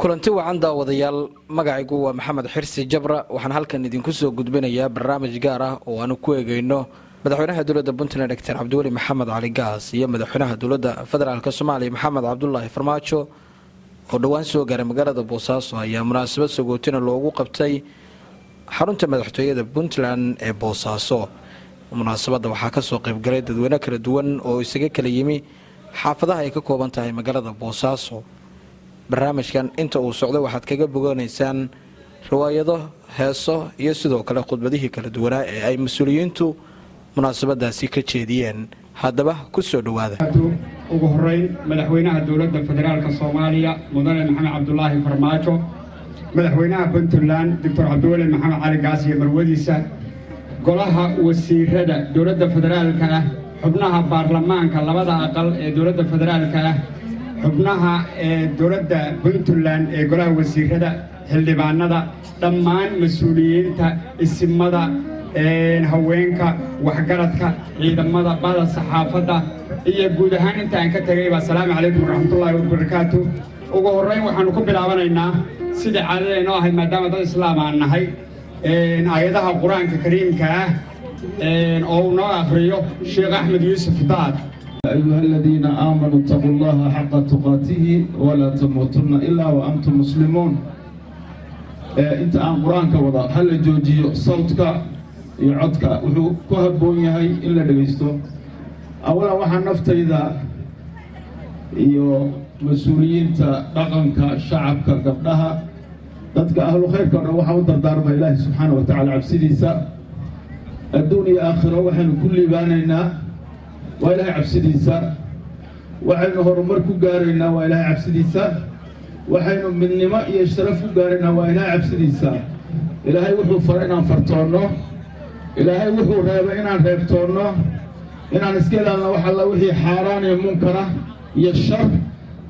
kulanti wacan daawadayaal magacaygu waa maxamed xirsi jabra. Waxaan halkan idinku soo gudbinayaa barnaamij gaar ah oo aanu ku eegeyno madaxweynaha dowladda puntland doctor cabdiweli maxamed cali gaas iyo madaxweynaha dowladda federaalk soomaaliya maxamed cabdulaahi farmaajo. Oo dhowaan soo gaaray magaalada boosaaso ayaa munaasabad sagootina loogu qabtay xarunta madaxtooyada puntland ee boosaaso munaasabadda waxaa ka soo qaybgalay dadweyne kala duwan oo isaga kala yimi xaafadaha ay ka kooban tahay magaalada boosaaso barnaamijkan inta uu socdo waxaad kaga boganaysaan riwaayado heeso iyo sidoo kale khudbadihii kala duwanaa ee ay mas'uuliyiintu munaasabadaasi ka jeediyeen. Haddaba ku soo dhowaada. Ugu horeyn madaxweynaha dowladda federaalka soomaaliya mudane maxamed cabdulaahi farmaajo madaxweynaha puntland doctor cabdiweli maxamed cali gaas iyo marwadiisa golaha wasiirada dowladda federaalka ah xubnaha baarlamaanka labada aqal ee dowladda federaalka ah xubnaha ee dowladda puntland ee golaha wasiirada xildhibaanada dhammaan mas'uuliyiinta isimada haweenka waxgaradka ciidamada bada saxaafadda iyo guud ahaan inta aan ka tegayba asalaamu calaykum waraxmatullaahi wabarakaatu ugu horrayn waxaannu ku bilaabanaynaa sidai caadada inoo ahayd maadaama dad islaam aan nahay aayadaha qur'aanka kariimka ah oo uu noo akhriyo sheekh axmed yuusuf daad أيها الذين آمنوا اتقوا الله حق تقاته ولا تموتن إلا وأنتم مسلمون أنت عن قرآنك وضع هل جوجي صوتك يعدك وحو كهبون يهي إلا دقيستو أولا وحن نفت إذا iyo mas-uuliyiinta dhaqanka shacabka gabdhaha dadka ahlu khayrka o dhan waxaa u dardaarma ilaahi subxaana wa tacaala cabsidiisa adduun iyo aakhiro waxaynu ku liibaanaynaa waa ilaahay cabsidiisa. Waxaynu horumar ku gaaraynaa waa ilaahay cabsidiisa. Waxaynu midnimo iyo sharaf ku gaaraynaa waa ilaahay cabsidiisa. Ilaahay wuxuu fara inaan fartoonno ilaahay wuxuu reebay inaan reebtoonno inaan iska ilaalno wax alla wixii xaaraan iyo munkara iyo shar.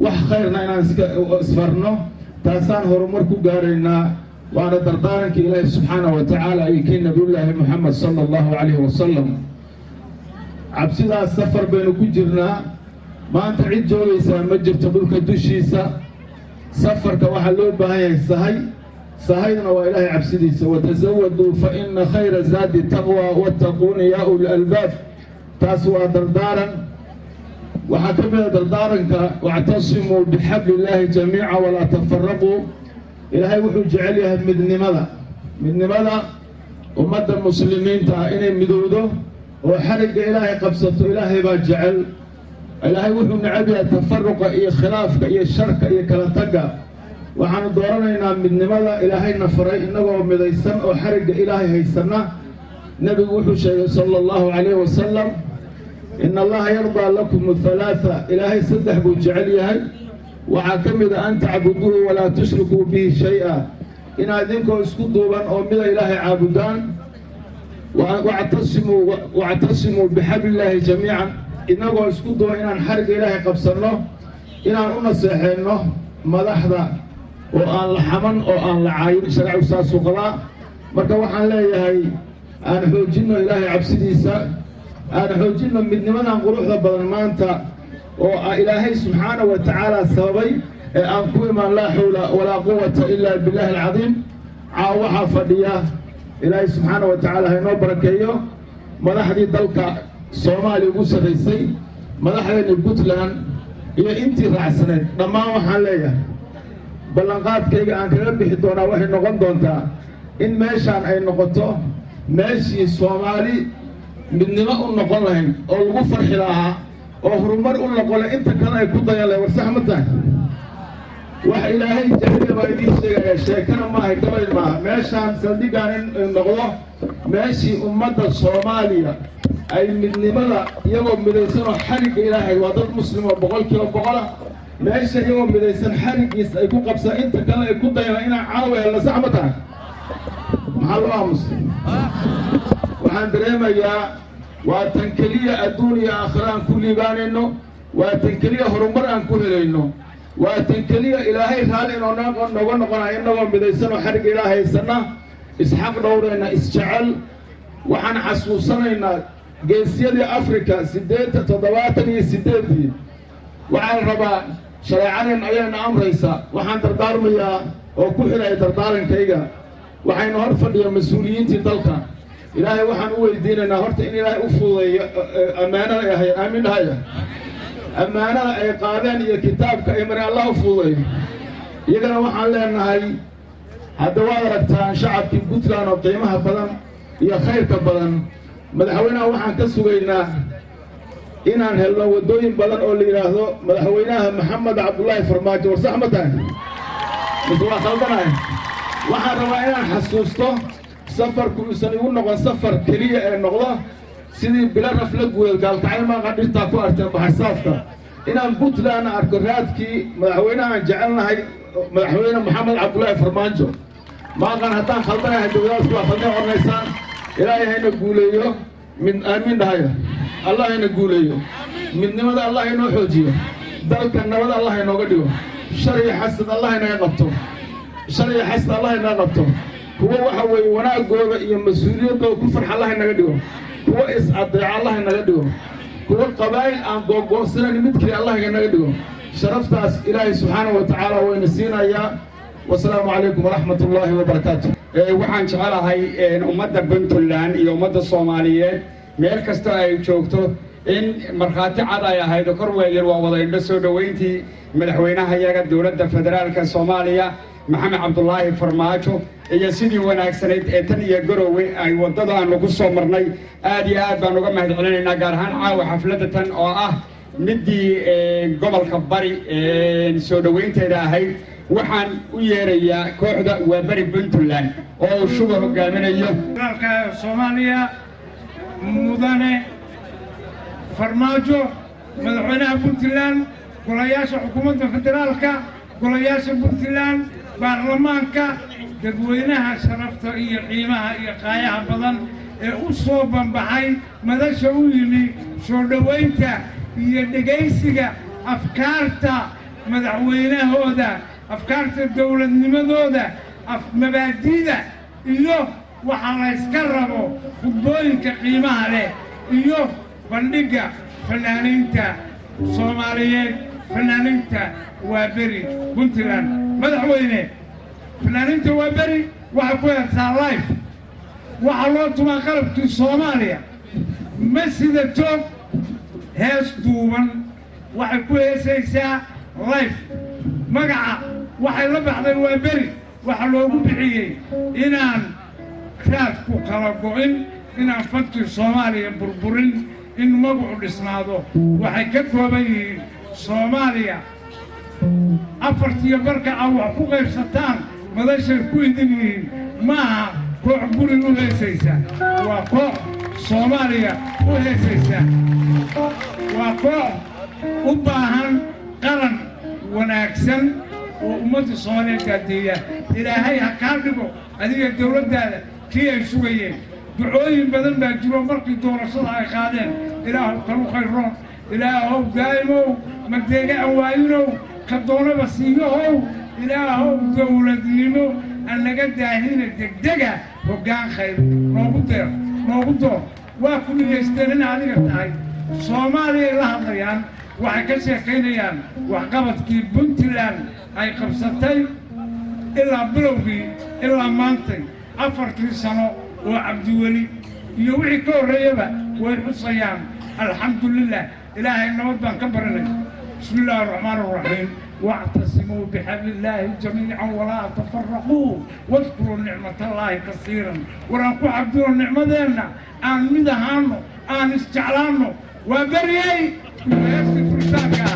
Wax khayrna inaan iska isfarno. Taasaan horumar ku gaaraynaa waana dardaaranka ilaahay subxaana wa tacaala iyo kii nabiyullaahi moxamed sala allahu calayhi wasalam cabsidaas safar baynu ku jirnaa maanta cid joogaysaa ma jirto dhulka dushiisa. Safarka waxaa loo baahan yahay sahay. Sahaydna waa ilaahay cabsidiisa. Watasawaduu fa ina khayra zaadi taqwa wattaquuni yaa uli albaab. Taas waa dardaaran. Waxaa ka mida dardaaranka wactasimuu bixabli illaahi jamiica walaa tafaraquu ilaahay wuxuu jecel yahay midnimada. Midnimada ummadda muslimiinta ah inay midowdo oo xarigga ilaahay qabsato ilaahay baa jecel ilaahay wuxuu necab yahay tafaruqa iyo khilaafka iyo sharka iyo kala tagga waxaanu dooranaynaa midnimada ilaahayna faray innagoo midaysan oo xarigga ilaahay haysanna nebigu wuxuu sheegay sala allahu calayhi wasalam ina allaha yardaa lakum halaatha ilaahay saddex buu jecel yahay waxaa ka mid a an tacbuduuhu walaa tushrikuu bihi shay-a inaad idinkoo isku duuban oo mida ilaahay caabudaan wactasimuu bixabli illaahi jamiican inagoo isku duba inaan xarigga ilaahay qabsanno inaan u naseexeenno madaxda oo aan la xaman oo aan la caayin sharcigu saasuu qabaa. Marka waxaan leeyahay aan xoojinno ilaahay cabsidiisa aan xoojinno midnimadan quruxda badan maanta oo ilaahay subxaana wa tacaala sababay ee aan ku imaan laa xawla walaa quwata ilaa billaahi alcadiim. Caaw waxaa fadhiya ilaahay subxaana wa tacaala haynoo barakeeyo. Madaxdii dalka soomaaliya ugu sarraysay madaxdeeni puntland iyo intii raacsaneed dhammaan waxaan leeyahay ballanqaadkayga aan kaga bixi doonaa waxay noqon doontaa in meeshaan ay noqoto meeshii soomaali midnimo u noqon lahayd oo lagu farxi lahaa oo horumar u noqon lahay inta kale ay ku dayan lahay war sax ma tahay wax ilaahay jahliya baa idiin sheegaya sheekana maaha gabay maaha meeshaan saldhigaan in noqdo meeshii ummadda soomaaliya ay midnimada iyagoo midaysan oo xarigga ilaahay waa dad muslim oo boqol kiiba boqola meesha iyagoo midaysan xariggiis ay ku qabsaan inta kale ay ku dayana inaan caawa helna sax ma tahay maxaa loo aamusa waxaan dareemayaa waa tan keliya adduun iyo aakhira aan ku liibaanayno waa tan keliya horumar aan ku helayno waa tan keliya ilaahay raalli inoo nooga noqonaya inagoo midaysan oo xarigga ilaahay haysanna isxaq dhowrayna isjecel waxaan xasuusanaynaa geesyadii africa siddeetan toddobaatan iyo siddeedii waxaa la rabaa shareecadeen ayaana amraysa waxaan dardaarmayaa oo ku xidhaya dardaarankayga waxaynu hor fadhiya mas'uuliyiintii dalka. Ilaahay waxaan u weydiinaynaa horta in ilaahay u fududeeyo ammaanada ay ahayd aamin dhahaya ammaanada ay qaadeen iyo kitaabka ay mari fududeeyo iyagana waxaan leenahay hadda waad aragtaan shacabkii puntland oo qiimaha badan iyo khayrka badan. Madaxweynaha waxaan ka sugaynaa inaan helno waddooyin badan oo la yidhaahdo madaxweynaha maxamed cabdullaahi farmaajo. War sax ma tahay? Mise waa khaldanahay waxaan rabaa inaan xasuusto safarku uusan igu noqon safar keliya ee noqdo sidii bilo rafla guuleed gaalkacyo maaqan dhirtaa ku arteen baxarsaafka inaan puntland arko raadkii madaxweynaha aan jecelnahay madaxweyne maxamed cabdullaahi farmaajo maaqan haddaan khaldanahay dowladaasku waa khaldnay ornaysaan ilaahay hayna guuleeyo mid aamin dhahaya allah hayna guuleeyo midnimada allah inoo xoojiyo dalka nabad allah inooga dhigo shariya xasad allah qabto shariya xasad allah inaga qabto kuwo waxa weeye wanaagooda iyo mas'uuliyaddooda ku farx allah inaga dhigo kuwo is-adeeco allah inaga dhigo. Kuwo qabaa'il aan googo'sanan mid kale allah inaga dhigo. Sharaftaas ilaahay subxaanahu wa tacaala wayna siinayaa. Wasalaamu calaykum waraxmat ullaahi wabarakaatu waxaan jecelahay ummadda puntland iyo ummadda soomaaliyeed. Meel kastoo ay joogto in markhaati cad ay ahayd kor weeyar waa wada soo dhoweyntii madaxweynaha yaga dowladda federaalka soomaaliya maxamed cabdulaahi farmaajo iyo sidii wanaagsanayd ee tan iyo garowe ay waddada aanu ku soo marnay. Aad iyo aad baan uga mahad celinaynaa gaar ahaan caawa xafladda tan oo ah midii gobolka bari soo dhoweynteeda ahayd. Waxaan u yeerayaa kooxda waa beri puntland oo uu shuba hogaaminayo dalka soomaaliya mudane farmaajo madaxweynaha puntland golayaasha xukuumadda federaalka golayaasha puntland baarlamaanka dadweynaha sharafta iyo qiimaha iyo qaayaha badan ee u soo banbaxay madasha u yimi soo dhowaynta iyo dhegaysiga afkaarta madaxweynahooda afkaarta dowladnimadooda mabaadi'da iyo waxa layska rabo khudbooyinka qiimaha leh iyo bandhigga fanaaniinta soomaaliyeed fanaaniinta waa beri. Puntland madaxweyne fanaaniinta waa beri waxay ku heertaa life. Waxaa loo tumaa qalabkii soomaaliya. Ma sidato hees duuban. Waxay ku heesaysaa life. Magaca waxay la baxday waa beri. Waxaa loogu bixiyey inaan raadku kala go'in inaan fadkii soomaaliya burburin in magacu dhisnaado. Waxay ka kooban yihiin soomaaliya afartiyo barka ah wax ku qaybsataan madashay ku idin yihiin maaha koox guri u heesaysa. Waa koox soomaaliya u heesaysa. Waa koox u baahan qaran wanaagsan oo ummadda soomaaliya gaadeeya ilaahay ha kaa dhigo adiga dawladdaada kii ay sugayeen. Ducooyin badan baa jiro markii doorashada ay qaadeen. Ilaahow kalu khayroon ilaahow daa'imow madeega awaayinow ka doonaba siiyahow ilaahow dawladnimo annaga daahina degdega hoggaan khayr. Noogu deer noogu door waa ku dhigaysteen in adiga tahay. Soomaaliyay la hadlayaan waxay ka sheekaynayaan waxqabadkii puntland ay qabsatay ilaa bilowgii ilaa maantay afartii sano oo cabdiweli iyo wixii ka horreeyaba way xusayaan. Alxamdu lilah ilaahay nabad baan ka barinay bismi illaahi araxmaan araxiim واعتصموا بحبل الله جميعا ولا تفرقوا. واذكروا نعمة الله كثيرا. ورانكو عبدوا النعمة دينا. آن مدهانو آن استعلانو. وبريي ويسي فرساكا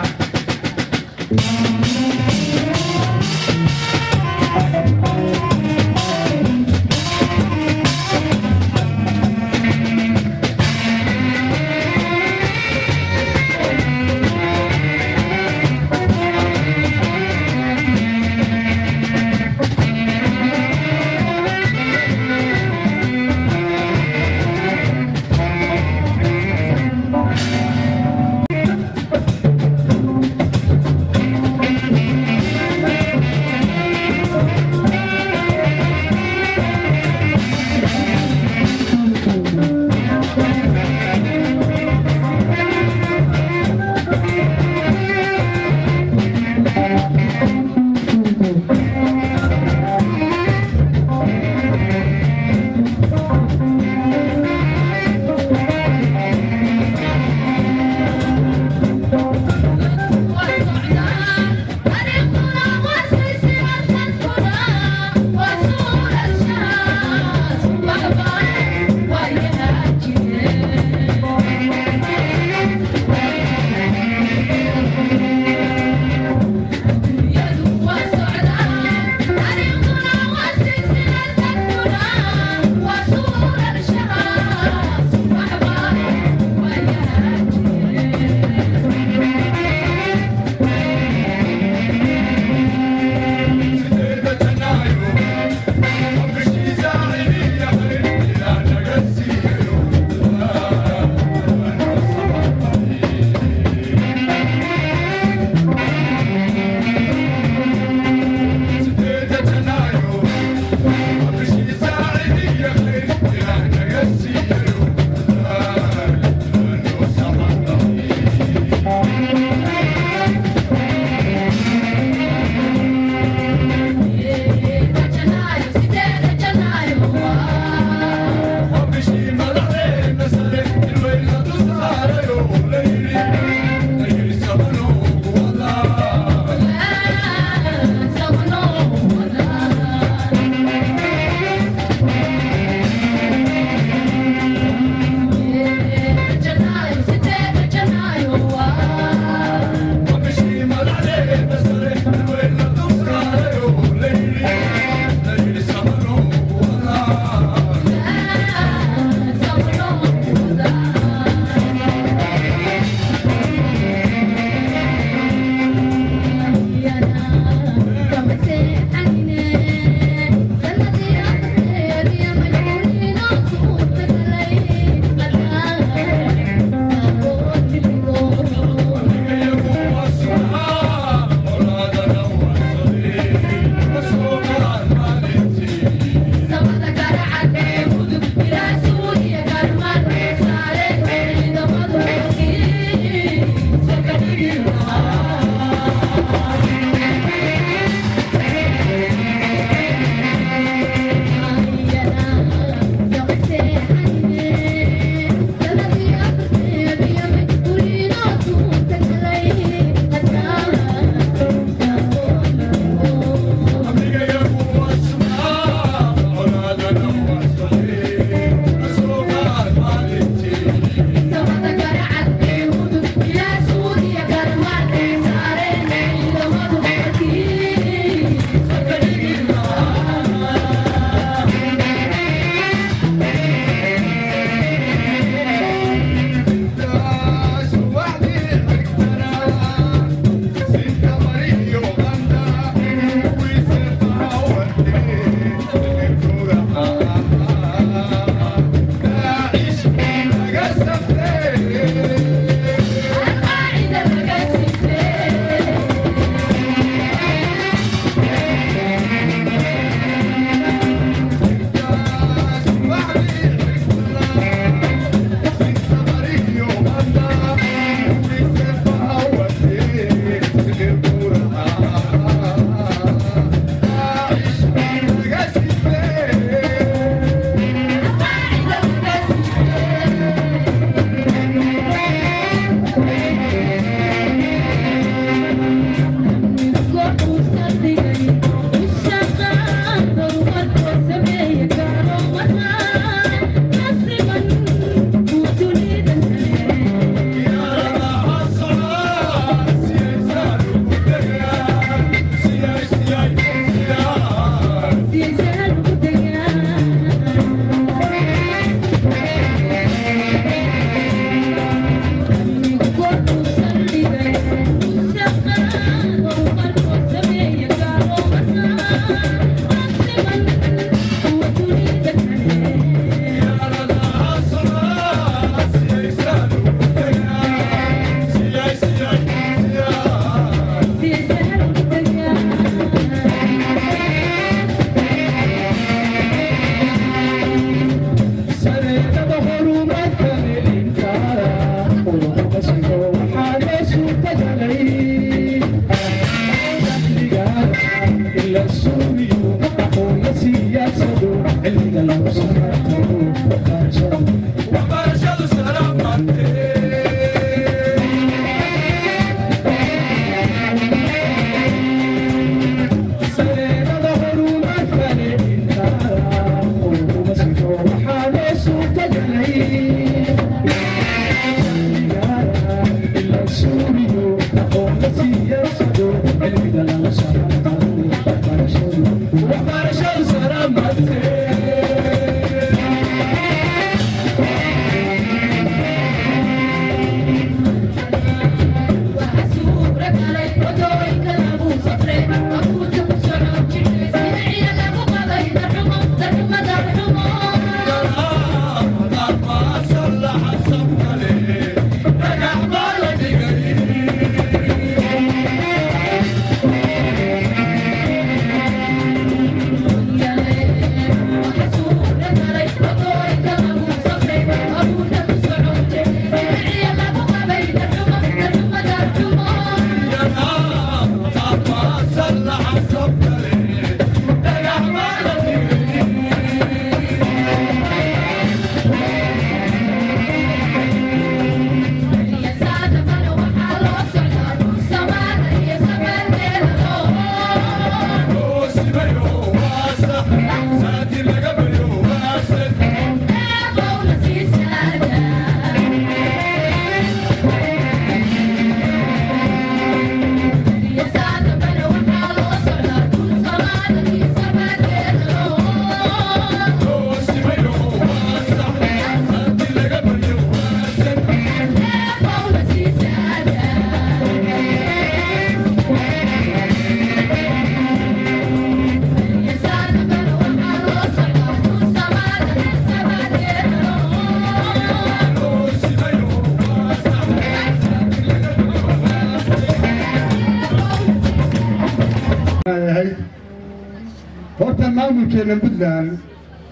maamulkeena puntland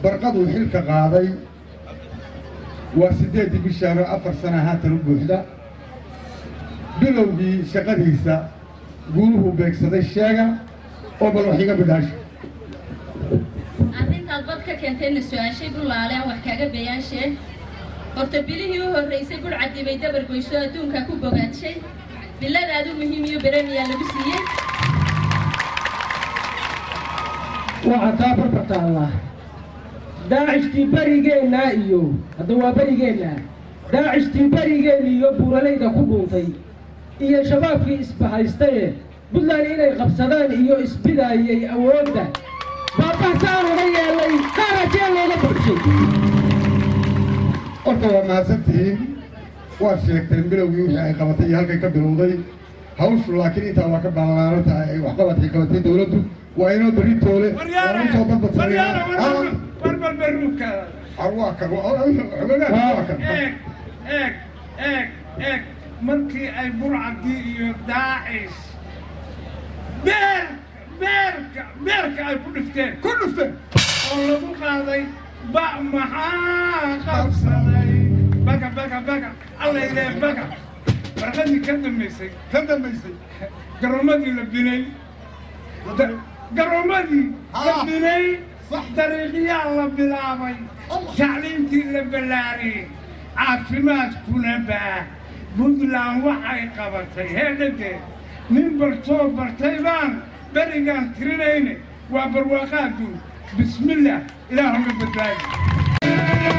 barqaduu xilka qaaday waa siddeeddii bishaano afar sana haatan u buuxda. Bilowgii shaqadiisa guuluhuu beegsaday sheega oo bal wax iga bidhaasha arrintaad bad ka keentayna su'aashay bulaale wax kaaga bayaashee horta bilihii u horraysay burcadii bay dabar goyso adduunkaa ku bogaadshay biladaadu muhiim iyo lagu siiyey waxaa kaa barbartaallaa daacishtii berigeennaa iyo hadda waa berigeennaa daacishtii berigeenna iyo buuralayda ku dhuuntay iyo shabaabkii isbahaystaye puntland inay qabsadaan iyo isbidaayay awoodda baabahsaan uga yeelay qaarajee looga burshay horta waa mahadsantihiin waad sheegteen bilowgii wixii ay qabatay iyo halkay ka bilowday hawshu laakiin intaa waa ka ballaaran tahay ay waxqabadkay qabatay dawladdu waa inoo berri toole waa u soo dadbadsanayaan eeg eeg eeg eeg markii ay burcadii iyo daacish beer beerka ay ku dhifteen ku dhufteen oo lagu qaaday ba maxaa qabsaday baga baga baga alla ilee baga barqadii ka dambaysay ka dambaysay garoomadii la binay Garoomadii la Sax. dariiqyaa la bilaabay. Tacliintii la ballaariyey caafimaadkuna baa. Puntland waxay qabatay heedhadeed nin bartoo bartay baan berigaan tirinayne waa barwaaqaadun bismillah ilaahuma badbaadi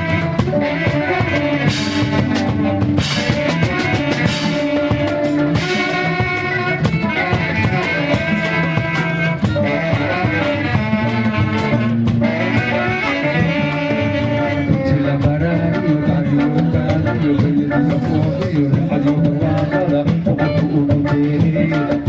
Thank you.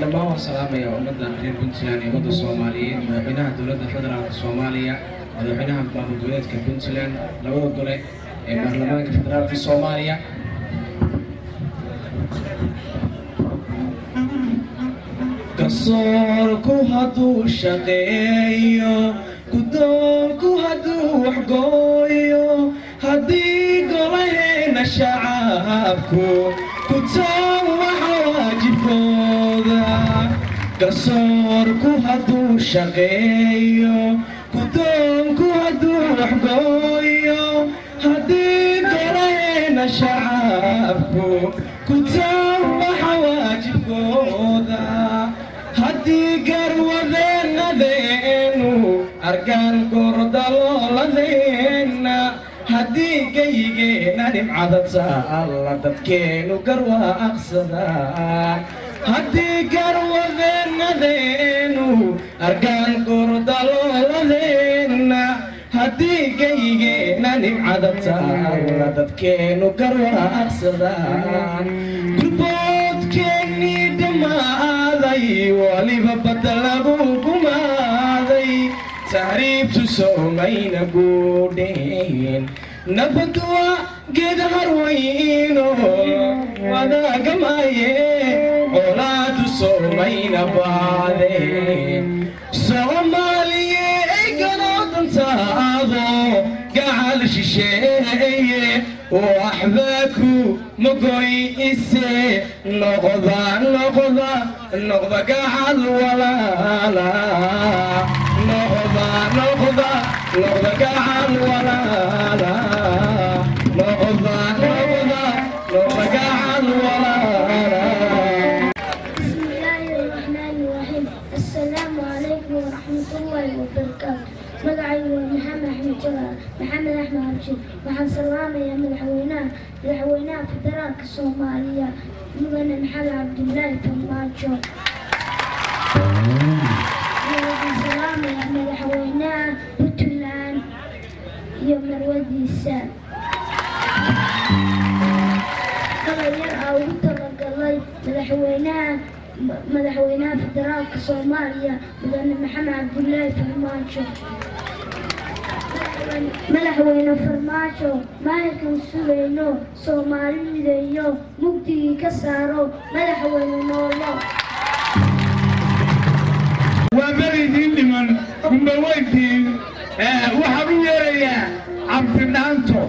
Dhammaan waan salaamaya ummadda reer puntland ummadda soomaaliyeed madaxweynaha dowladda federaalka soomaaliya madaxweynaha maamul goboleedka puntland labada gole ee baarlamaanka federaalka soomaaliya garsoorku hadduu shaqeeyo guddoonku hadduu waxgooyo haddii golaheena shacabku gutaan waxa waajibkooda garsoorku hadduu shaqeeyo guddoonku hadduu waxgooyo haddii golaheena shacabku gutaan waxa waajibkooda haddii garwadeenadeenu argaan gordalooladeena haddii geygeena dhibcadata alla dadkeenu garwaaqsadaan haddii garwadeenadeenu argaan gordalooladeena haddii geygeena dhibcadata alla dadkeenu garwaaqsadaan gurboodkeennii dhammaaday waliba badda lagu gumaaday tahriibtu soomayna guudheen نفتوى قد هروينو ودا قماي ولا تصومين بعدي سومالي قناط ساضو قعل شيشي وأحباكو مقوي إسي. نقضى نقضى نقضى قعل ولا لا. نقضى نقضى نقضى قعل ولا لا. الظن بسم الله الرحمن الرحيم. السلام عليكم ورحمة الله وبركاته. مقعي محمد أحمد جوهر محمد أحمد أبشر محمد سلامة يا من الحويناء الحويناء في دراك الصومالية. من محمد عبد الله طماجو سلامة يا من الحويناء بتلان يوم الودي السابق gabayar aa ugu talagalay madaxweynaha federaalka soomaaliya mudane maxamed cabdulaahi farmaajo. Madaxweyne farmaajo maahirkan sugayno soomaalidayo mugdigii ka saaro madaxweyne noolo. Waa beridiin dhiman weyntiin waxaan u yeerayaa cabdidhaanto